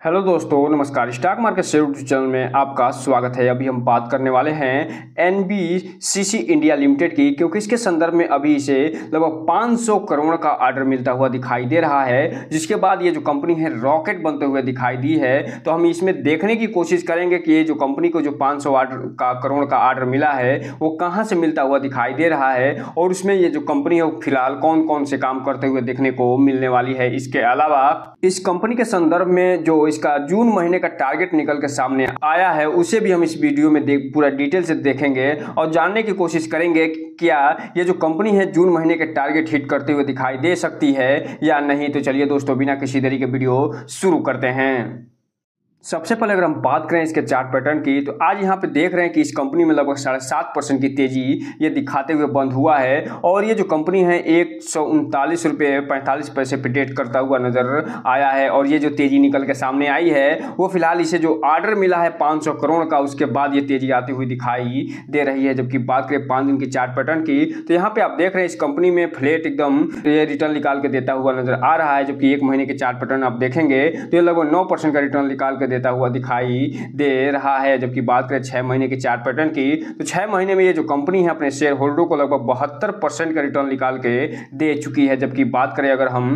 Hello दोस्तों, नमस्कार। Stock market से यूट्यूब चैनल में आपका स्वागत है। अभी हम बात करने वाले हैं एनबीसीसी इंडिया लिमिटेड की, क्योंकि इसके संदर्भ में अभी इसे लगभग 500 करोड़ का ऑर्डर मिलता हुआ दिखाई दे रहा है। जिसके बाद ये जो कंपनी है रॉकेट बनते हुए दिखाई दी है। तो हम इसमें देखने की कोशिश करेंगे कि ये जो कंपनी को जो पाँच ऑर्डर का करोड़ का ऑर्डर मिला है, वो कहाँ से मिलता हुआ दिखाई दे रहा है और उसमें ये जो कंपनी है, वो फ़िलहाल कौन कौन से काम करते हुए देखने को मिलने वाली है। इसके अलावा इस कंपनी के संदर्भ में जो इसका जून महीने का टारगेट निकल के सामने आया है, उसे भी हम इस वीडियो में पूरा डिटेल से देखेंगे और जानने की कोशिश करेंगे क्या ये जो कंपनी है जून महीने के टारगेट हिट करते हुए दिखाई दे सकती है या नहीं। तो चलिए दोस्तों, बिना किसी देरी के वीडियो शुरू करते हैं। सबसे पहले अगर हम बात करें इसके चार्ट पैटर्न की तो आज यहाँ पे देख रहे हैं कि इस कंपनी में लगभग साढ़े सात परसेंट की तेज़ी ये दिखाते हुए बंद हुआ है। और ये जो कंपनी है, एक सौ उनतालीस रुपये पैंतालीस पैसे पे डेट करता हुआ नज़र आया है। और ये जो तेज़ी निकल के सामने आई है, वो फ़िलहाल इसे जो ऑर्डर मिला है पाँच करोड़ का, उसके बाद ये तेज़ी आती हुई दिखाई दे रही है। जबकि बात करें पाँच दिन की चार्ट पैटर्न की तो यहाँ पे आप देख रहे हैं इस कंपनी में फ्लेट एकदम ये रिटर्न निकाल के देता हुआ नज़र आ रहा है। जबकि एक महीने के चार्ट पैटर्न आप देखेंगे तो ये लगभग नौ का रिटर्न निकाल के देता हुआ दिखाई दे रहा है। जबकि बात करें छह महीने की चार्ट पैटर्न की तो छह महीने में ये जो कंपनी है अपने शेयर होल्डर को लगभग बहत्तर परसेंट का रिटर्न निकाल के दे चुकी है। जबकि बात करें अगर हम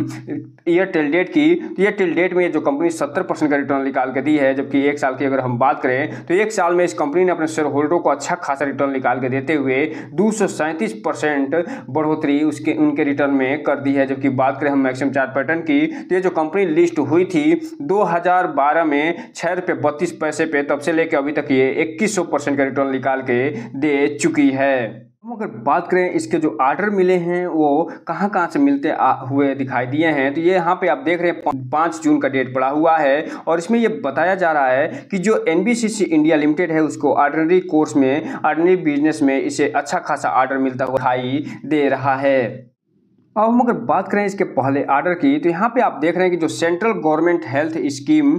ईयर टिल डेट की तो ईयर टिल डेट में ये जो कंपनी सत्तर परसेंट का रिटर्न निकाल के दी है। जबकि एक साल की अगर हम बात करें तो एक साल में इस कंपनी ने अपने शेयर होल्डर को अच्छा खासा रिटर्न निकाल के देते हुए दो परसेंट बढ़ोतरी उसके, उनके रिटर्न में कर दी है। जबकि बात करें हम मैक्सिमम चार्ट पैटर्न की तो ये जो कंपनी लिस्ट हुई थी 2012 में छः रुपये बत्तीस पैसे पे तब से लेकर अभी तक ये इक्कीस सौ परसेंट का रिटर्न निकाल के दे चुकी है। हम अगर बात करें इसके जो ऑर्डर मिले हैं, वो कहाँ कहाँ से मिलते हुए दिखाई दिए हैं तो ये यहाँ पे आप देख रहे हैं, पाँच जून का डेट पड़ा हुआ है और इसमें ये बताया जा रहा है कि जो एन इंडिया लिमिटेड है, उसको ऑर्डनरी कोर्स में ऑर्डनरी बिज़नेस में इसे अच्छा खासा ऑर्डर मिलता हुआ दिखाई दे रहा है। अब हम अगर बात करें इसके पहले ऑर्डर की तो यहाँ पे आप देख रहे हैं कि जो सेंट्रल गवर्नमेंट हेल्थ स्कीम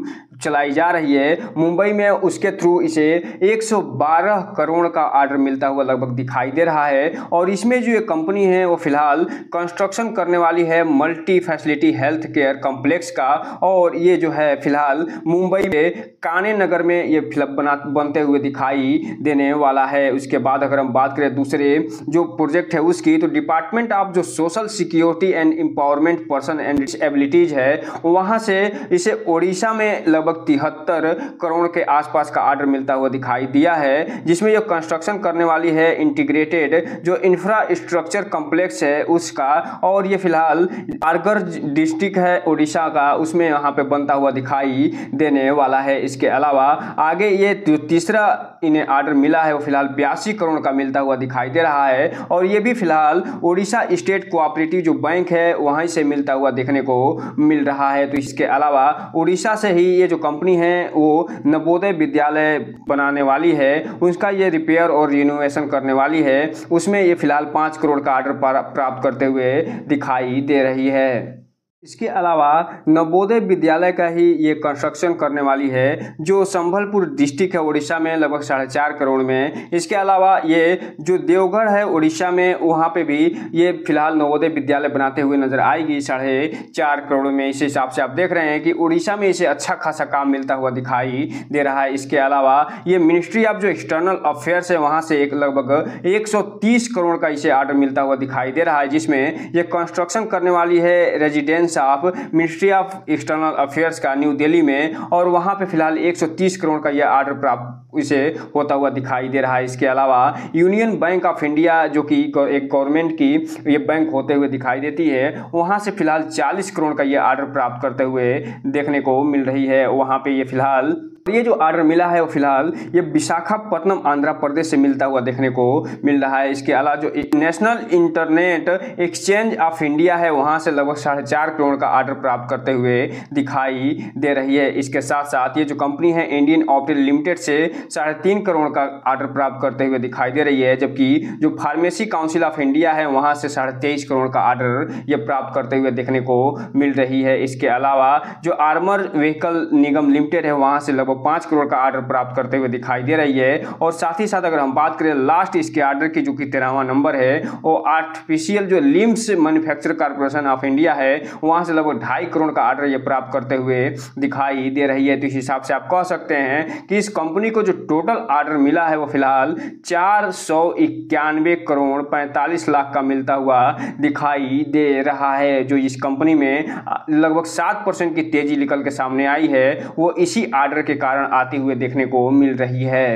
चलाई जा रही है। मुंबई में उसके थ्रू इसे 112 करोड़ का ऑर्डर मिलता हुआ लगभग दिखाई दे रहा है। और इसमें जो ये कंपनी है, वो फ़िलहाल कंस्ट्रक्शन करने वाली है multi facility health care complex का। और ये जो है, फ़िलहाल मुंबई में काने नगर में ये फिलप बना, बनते हुए दिखाई देने वाला है। उसके बाद अगर हम बात करें दूसरे जो प्रोजेक्ट है उसकी तो डिपार्टमेंट ऑफ़ जो social security and empowerment person and disabilities है, वहाँ से इसे ओडिशा में लगभग तिहत्तर करोड़ के आसपास का ऑर्डर मिलता हुआ दिखाई दिया है, जिसमें जो कंस्ट्रक्शन करने वाली है इंटीग्रेटेड जो इंफ्रास्ट्रक्चर कॉम्प्लेक्स है उसका, और ये फ़िलहाल आरगर डिस्ट्रिक्ट है उड़ीसा का, उसमें यहाँ पे बनता हुआ दिखाई देने वाला है। इसके अलावा आगे ये जो तीसरा इन्हें ऑर्डर मिला है, वो फ़िलहाल बयासी करोड़ का मिलता हुआ दिखाई दे रहा है, और ये भी फ़िलहाल उड़ीसा स्टेट कोऑपरेटिव जो बैंक है, वहीं से मिलता हुआ देखने को मिल रहा है। तो इसके अलावा उड़ीसा से ही ये जो कंपनी है, वो नवोदय विद्यालय बनाने वाली है। उसका ये रिपेयर और रिनोवेशन करने वाली है। उसमें ये फ़िलहाल पाँच करोड़ का ऑर्डर प्राप्त करते हुए दिखाई दे रही है। इसके अलावा नवोदय विद्यालय का ही ये कंस्ट्रक्शन करने वाली है, जो संभलपुर डिस्ट्रिक्ट है उड़ीसा में, लगभग साढ़े चार करोड़ में। इसके अलावा ये जो देवगढ़ है उड़ीसा में, वहाँ पे भी ये फ़िलहाल नवोदय विद्यालय बनाते हुए नज़र आएगी, साढ़े चार करोड़ में। इस हिसाब से आप देख रहे हैं कि उड़ीसा में इसे अच्छा खासा काम मिलता हुआ दिखाई दे रहा है। इसके अलावा ये मिनिस्ट्री ऑफ़ जो एक्सटर्नल अफेयर्स है, वहाँ से एक लगभग एक सौ तीस करोड़ का इसे ऑर्डर मिलता हुआ दिखाई दे रहा है, जिसमें यह कंस्ट्रक्शन करने वाली है residence of ministry of external affairs का न्यू दिल्ली में, और वहाँ पे फ़िलहाल 130 करोड़ का यह ऑर्डर प्राप्त इसे होता हुआ दिखाई दे रहा है। इसके अलावा यूनियन बैंक ऑफ़ इंडिया जो कि एक गवर्नमेंट की ये बैंक होते हुए दिखाई देती है, वहाँ से फ़िलहाल 40 करोड़ का यह ऑर्डर प्राप्त करते हुए देखने को मिल रही है। वहाँ पे ये फ़िलहाल ये जो ऑर्डर मिला है वो फ़िलहाल ये विशाखापट्टनम आंध्र प्रदेश से मिलता हुआ देखने को मिल रहा है। इसके अलावा जो national internet exchange of India है, वहाँ से लगभग साढ़े चार करोड़ का ऑर्डर प्राप्त करते हुए दिखाई दे रही है। इसके साथ साथ ये जो कंपनी है इंडियन ऑप्टिल लिमिटेड से साढ़े तीन करोड़ का ऑर्डर प्राप्त करते हुए दिखाई दे रही है, जबकि जो फार्मेसी काउंसिल ऑफ़ इंडिया है, वहाँ से साढ़े तेईस करोड़ का ऑर्डर ये प्राप्त करते हुए देखने को मिल रही है। इसके अलावा जो आर्मर व्हीकल निगम लिमिटेड है, वहाँ से लगभग लगभग पाँच करोड़ का ऑर्डर प्राप्त करते हुए दिखाई दे रही है। और साथ ही साथ अगर हम बात करें लास्ट इसके ऑर्डर की, जो कि तेरहवा नंबर है, वो आर्टिफिशियल जो limbs manufacture corporation of India है, वहाँ से लगभग ढाई करोड़ का ऑर्डर ये प्राप्त करते हुए दिखाई दे रही है। तो इस हिसाब से आप कह सकते हैं कि इस कंपनी को जो टोटल ऑर्डर मिला है, वो फ़िलहाल चार सौ इक्यानवे करोड़ पैंतालीस लाख का मिलता हुआ दिखाई दे रहा है, जो इस कंपनी में लगभग सात की तेज़ी निकल के सामने आई है। वो इसी ऑर्डर के कारण आती हुए देखने को मिल रही है।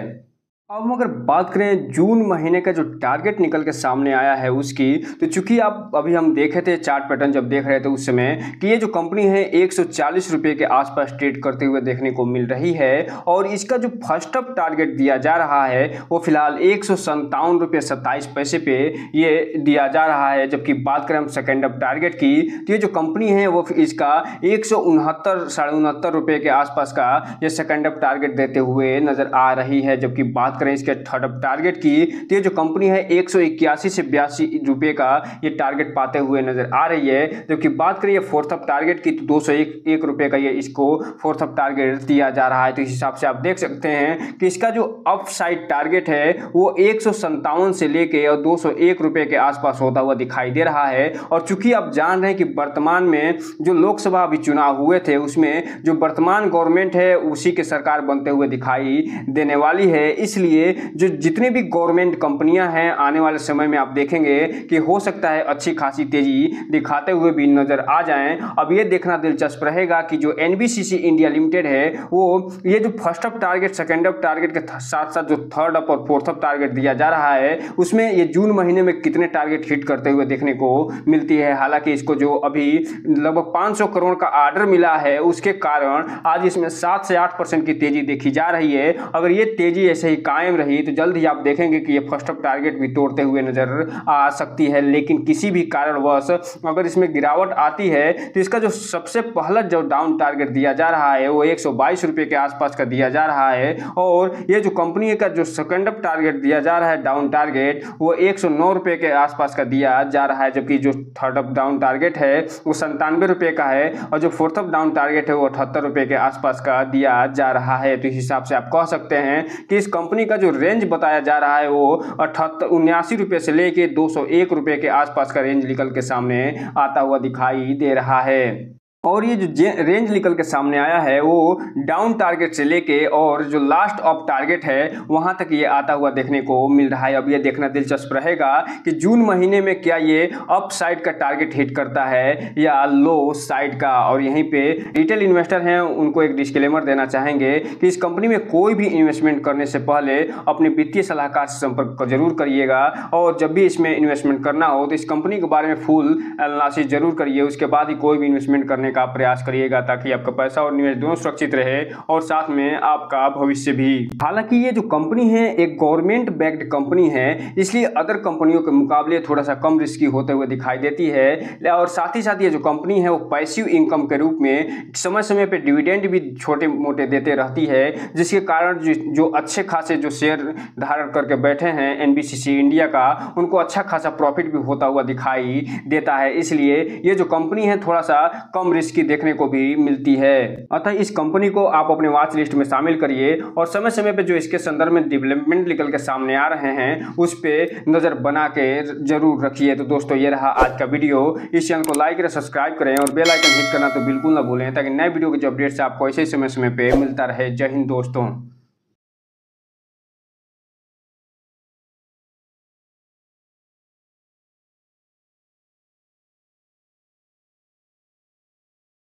अब हम अगर बात करें जून महीने का जो टारगेट निकल के सामने आया है उसकी तो चूँकि आप अभी हम देखे थे चार्ट पैटर्न जब देख रहे थे उस समय, कि ये जो कंपनी है एक सौ के आसपास ट्रेड करते हुए देखने को मिल रही है, और इसका जो फ़र्स्ट अप टारगेट दिया जा रहा है, वो फ़िलहाल एक रुपये सत्ताईस पैसे पे ये दिया जा रहा है। जबकि बात करें हम सेकेंड अप टारगेट की तो ये जो कंपनी है वो इसका एक सौ उनहत्तर रुपये के आसपास का ये सेकेंड अप टारगेट देते हुए नज़र आ रही है। जबकि बात करें इसके थर्ड टारगेट की तो ये जो कंपनी है एक सौ इक्यासी से बयासी रुपये का ये टारगेट पाते हुए नज़र आ रही है। जबकि बात करें ये फोर्थ अप टारगेट की तो दो सौ एक, एक रुपये का ये इसको फोर्थ अप टारगेट दिया जा रहा है। तो इस हिसाब से आप देख सकते हैं कि इसका जो अप टारगेट है वो एक से लेके और दो सौ के आसपास होता हुआ दिखाई दे रहा है। और चूँकि आप जान रहे हैं कि वर्तमान में जो लोकसभा अभी चुनाव हुए थे उसमें जो वर्तमान गवर्नमेंट है उसी के सरकार बनते हुए दिखाई देने वाली है। इसलिए लिए जो जितने भी गवर्नमेंट कंपनियाँ हैं, आने वाले समय में आप देखेंगे कि हो सकता है अच्छी खासी तेज़ी दिखाते हुए भी नज़र आ जाएँ। अब ये देखना दिलचस्प रहेगा कि जो एनबीसीसी इंडिया लिमिटेड है, वो ये जो first up target second up target के साथ साथ जो थर्ड अप और फोर्थ अप टारगेट दिया जा रहा है, उसमें ये जून महीने में कितने टारगेट हिट करते हुए देखने को मिलती है। हालाँकि इसको जो अभी लगभग 500 करोड़ का ऑर्डर मिला है, उसके कारण आज इसमें सात से आठ परसेंट की तेज़ी देखी जा रही है। अगर ये तेज़ी ऐसे ही कायम कायम रही तो जल्द ही आप देखेंगे कि ये फ़र्स्ट अप टारगेट भी तोड़ते हुए नज़र आ सकती है, लेकिन किसी भी कारणवश अगर इसमें गिरावट आती है तो इसका जो सबसे पहला जो डाउन टारगेट दिया जा रहा है, वो एक रुपए के आसपास का दिया जा रहा है, और ये जो कंपनी का जो सेकेंड अप टारगेट दिया जा रहा है डाउन टारगेट वो एक रुपए के आसपास का दिया जा रहा है, जबकि जो थर्ड अप डाउन टारगेट है, वो संतानवे रुपए का है, और जो फोर्थ अप डाउन टारगेट है, वो अठहत्तर रुपए के आसपास का दिया जा रहा है। तो इस हिसाब से आप कह सकते हैं कि इस कंपनी का जो रेंज बताया जा रहा है वो अठहत्तर, उन्यासी रुपये से लेके दो सौ एक रुपये के आसपास का रेंज निकल के सामने आता हुआ दिखाई दे रहा है। और ये जो रेंज निकल के सामने आया है, वो डाउन टारगेट से लेके और जो लास्ट ऑफ़ टारगेट है, वहाँ तक ये आता हुआ देखने को मिल रहा है। अब ये देखना दिलचस्प रहेगा कि जून महीने में क्या ये अप साइड का टारगेट हिट करता है या लो साइड का। और यहीं पे रिटेल इन्वेस्टर हैं, उनको एक डिस्क्लेमर देना चाहेंगे कि इस कंपनी में कोई भी इन्वेस्टमेंट करने से पहले अपने वित्तीय सलाहकार से संपर्क कर ज़रूर करिएगा। और जब भी इसमें इन्वेस्टमेंट करना हो तो इस कंपनी के बारे में फुल एनालिसिस ज़रूर करिए। उसके बाद ही कोई भी इन्वेस्टमेंट करने करने का प्रयास करिएगा ताकि आपका पैसा और निवेश दोनों सुरक्षित रहे और साथ में आपका भविष्य भी। हालाँकि ये जो कंपनी है, एक गवर्नमेंट बैक्ड कंपनी है, इसलिए अदर कंपनियों के मुकाबले थोड़ा सा कम रिस्की होते हुए दिखाई देती है। और साथ ही साथ ये जो कंपनी है, वो पैसिव इनकम के रूप में समय समय पर डिविडेंड भी छोटे मोटे देते रहती है, जिसके कारण जो अच्छे खासे जो शेयर धारण करके बैठे हैं एनबीसीसी इंडिया का, उनको अच्छा खासा प्रॉफिट भी होता हुआ दिखाई देता है। इसलिए ये जो कंपनी है थोड़ा सा कम रिस्क की देखने को भी मिलती है। अतः इस कंपनी को आप अपने वॉच लिस्ट में शामिल करिए और समय समय पर जो इसके संदर्भ में डेवलपमेंट निकल के सामने आ रहे हैं, उस पर नज़र बना के ज़रूर रखिए। तो दोस्तों, ये रहा आज का वीडियो इस चैनल को लाइक करें सब्सक्राइब करें और बेल आइकन हिट करना तो बिल्कुल ना भूलें, ताकि नए वीडियो के जो अपडेट्स आपको ऐसे समय समय पर मिलता रहे। जय हिंद दोस्तों।